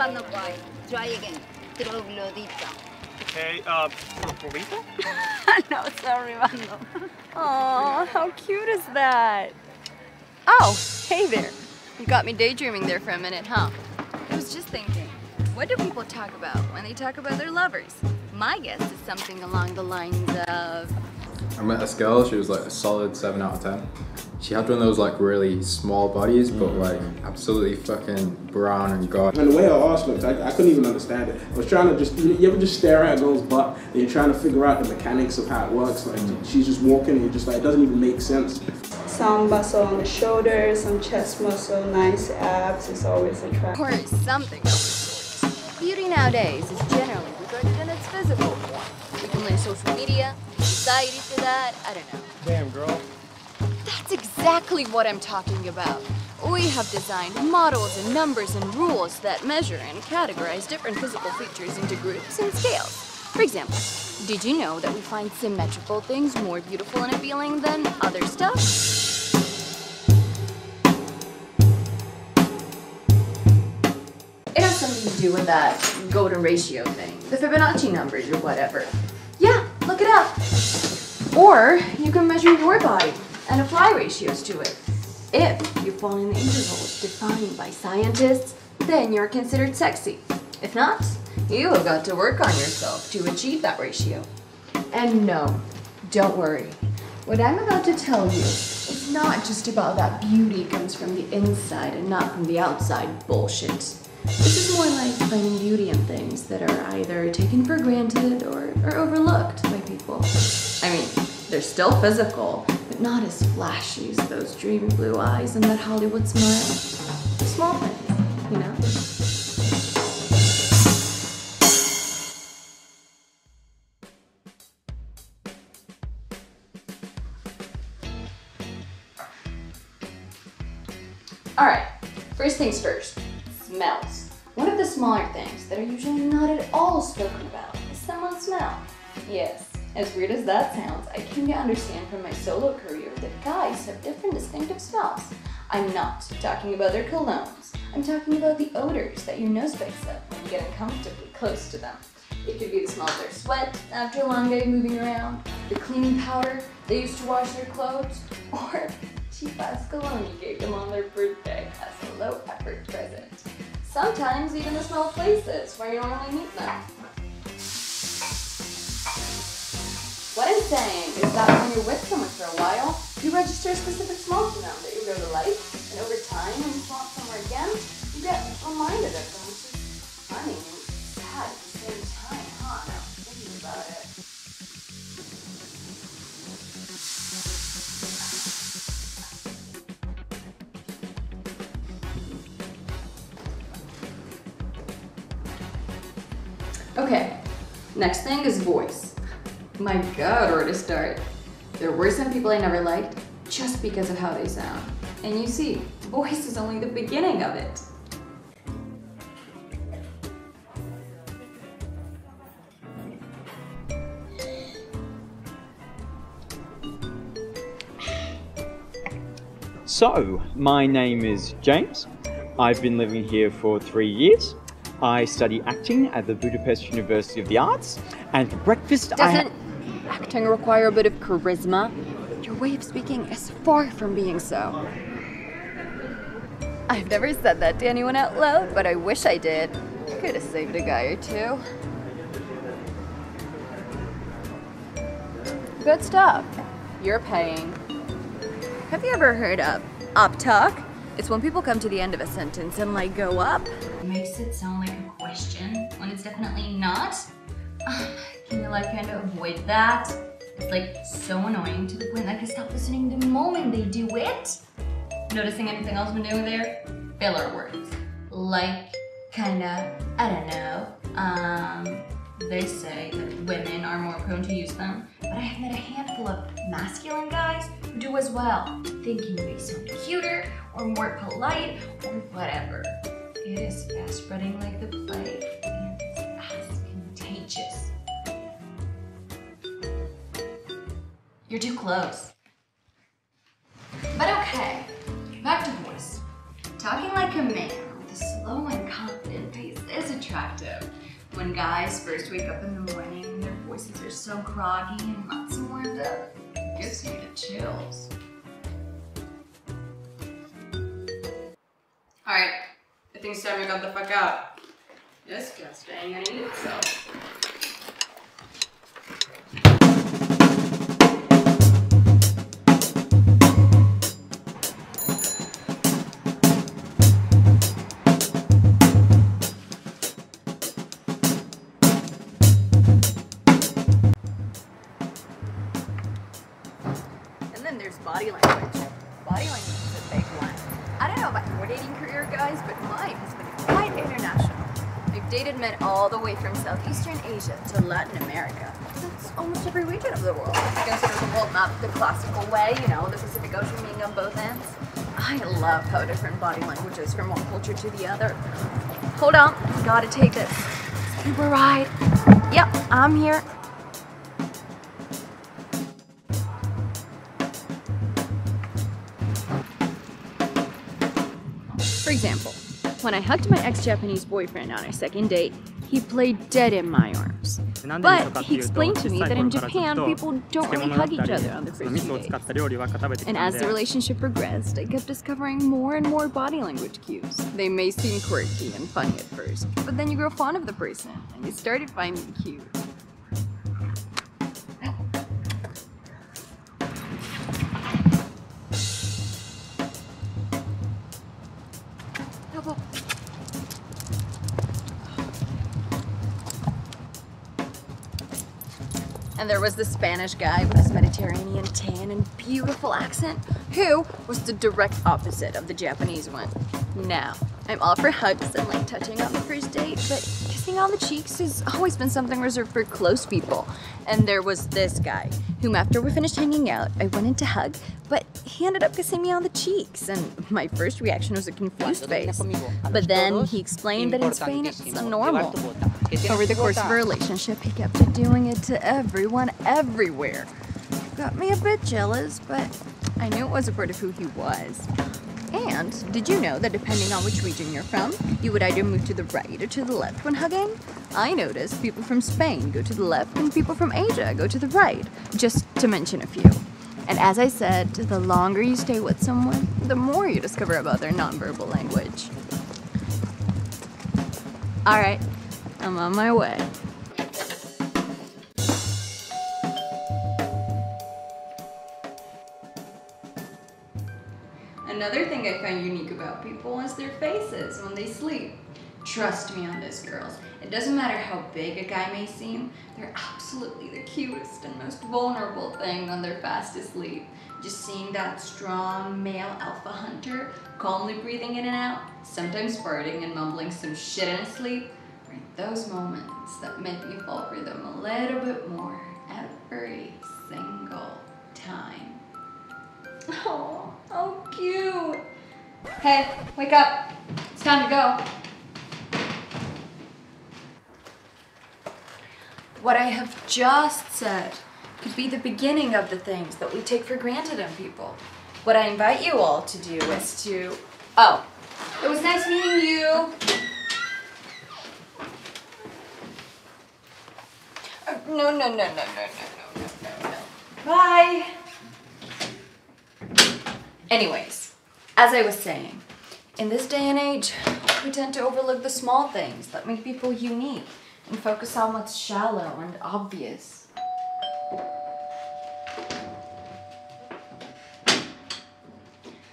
Bando quiet. Try again. Troglodita. Okay, uh, burrito? no, sorry, bando. Aw, how cute is that? Oh, hey there. You got me daydreaming there for a minute, huh? I was just thinking, what do people talk about when they talk about their lovers? My guess is something along the lines of I met this girl, she was like a solid 7 out of 10. She had one of those like really small bodies, but mm. like absolutely fucking brown and god. And the way her arse looked, I, I couldn't even understand it. I was trying to just, you, you ever just stare at a girl's butt and you're trying to figure out the mechanics of how it works? Like mm. she's just walking and you're just like, it doesn't even make sense. Some muscle on the shoulders, some chest muscle, nice abs is always attractive. or something. of the sort. Beauty nowadays is generally regarded in its physical form. We can blame social media, society for that, I don't know. Damn, girl. That's exactly what I'm talking about. We have designed models and numbers and rules that measure and categorize different physical features into groups and scales. For example, did you know that we find symmetrical things more beautiful and appealing than other stuff? It has something to do with that golden ratio thing, the Fibonacci numbers or whatever. Look it up. Or you can measure your body and apply ratios to it. If you fall in the intervals defined by scientists, then you're considered sexy. If not, you have got to work on yourself to achieve that ratio. And no, don't worry. What I'm about to tell you is not just about that beauty comes from the inside and not from the outside bullshit. This is more like finding beauty in things that are either taken for granted or, or overlooked by people. I mean, they're still physical, but not as flashy as those dreamy blue eyes and that Hollywood smile. Small things, you know? Alright, first things first smells. One of the smaller things that are usually not at all spoken about is someone's smell. Yes, as weird as that sounds, I came to understand from my solo career that guys have different distinctive smells. I'm not talking about their colognes. I'm talking about the odors that your nose picks up when you get uncomfortably close to them. It could be the smell of their sweat after a long day moving around, the cleaning powder they used to wash their clothes, or cheap ass cologne you gave them on their birthday as a low effort present. Sometimes even the smell of places where you normally meet them. What I'm saying is that when you're with someone for a while, you register a specific smell to them that you really like, and over time, when you swap somewhere again, you get reminded of them, which is funny Okay, next thing is voice. My god, where to start? There were some people I never liked just because of how they sound. And you see, voice is only the beginning of it. So, my name is James. I've been living here for three years. I study acting at the Budapest University of the Arts, and for breakfast Doesn't acting require a bit of charisma? Your way of speaking is far from being so. I've never said that to anyone out loud, but I wish I did. Could have saved a guy or two. Good stuff. You're paying. Have you ever heard of up talk? It's when people come to the end of a sentence and like go up. makes it sound like a question when it's definitely not. Ah, Can you like kind of avoid that? It's like so annoying to the point that I stop listening the moment they do it. Noticing anything else I'm doing there? Filler words. Like, kinda, I don't know. Um, they say that women are more prone to use them, but I have met a handful of masculine guys who do as well, thinking they sound cuter or more polite or whatever. It is fast spreading like the plague, and contagious. You're too close. But okay, back to voice. Talking like a man with a slow and confident pace is attractive. When guys first wake up in the morning and their voices are so groggy and not so warmed up, it gives me the chills. Alright, I think it's time I got the fuck out. Disgusting, I need it so. Body language. Body language is a big one. I don't know about your dating career, guys, but mine has been quite international. I've dated men all the way from Southeastern Asia to Latin America. That's almost every region of the world. If you consider the world map the classical way, you know, the Pacific Ocean being on both ends. I love how different body languages from one culture to the other. Hold on, gotta take this. Uber ride. Yep, I'm here. Example, when I hugged my ex-Japanese boyfriend on our second date, he played dead in my arms. But he explained to me that in Japan, people don't really hug each other on the first few dates. And as the relationship progressed, I kept discovering more and more body language cues. They may seem quirky and funny at first, but then you grow fond of the person and you started finding the cues. And there was the Spanish guy with his Mediterranean tan and beautiful accent, who was the direct opposite of the Japanese one. Now, I'm all for hugs and like touching on the first date, but kissing on the cheeks has always been something reserved for close people. And there was this guy, whom after we finished hanging out, I wanted to hug, but he ended up kissing me on the cheeks, and my first reaction was a confused face. But then he explained that in Spain it's normal. Over the course of our relationship, he kept doing it to everyone, everywhere. Got me a bit jealous, but I knew it was a part of who he was. And did you know that depending on which region you're from, you would either move to the right or to the left when hugging? I noticed people from Spain go to the left and people from Asia go to the right, just to mention a few. And as I said, the longer you stay with someone, the more you discover about their nonverbal language. Alright, I'm on my way. Another thing I find unique about people is their faces when they sleep. Trust me on this, girls. It doesn't matter how big a guy may seem, they're absolutely the cutest and most vulnerable thing when they're fast asleep. Just seeing that strong male alpha hunter calmly breathing in and out, sometimes farting and mumbling some shit in his sleep, are those moments that make me fall for them a little bit more every single time. Oh, how cute. Hey, wake up. It's time to go. What I have just said could be the beginning of the things that we take for granted in people. What I invite you all to do is to. Oh, it was nice meeting you. Uh, no, no, no, no, no, no, no, no, no. Bye. Anyways, as I was saying, in this day and age, we tend to overlook the small things that make people unique and focus on what's shallow and obvious.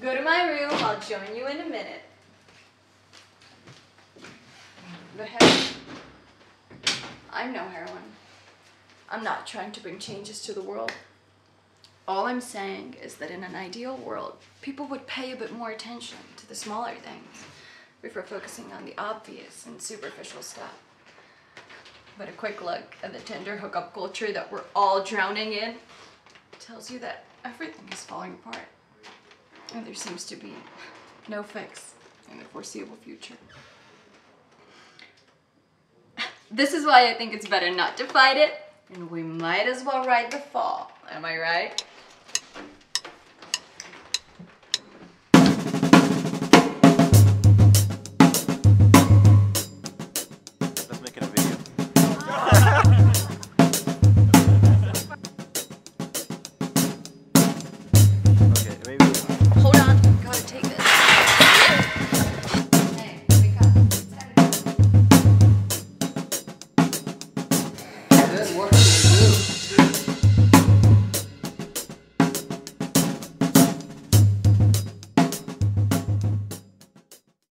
Go to my room, I'll join you in a minute. But heroine. I'm no heroine. I'm not trying to bring changes to the world. All I'm saying is that in an ideal world, people would pay a bit more attention to the smaller things before focusing on the obvious and superficial stuff. But a quick look at the Tinder hookup culture that we're all drowning in tells you that everything is falling apart. And there seems to be no fix in the foreseeable future. This is why I think it's better not to fight it, and we might as well ride the fall. Am I right?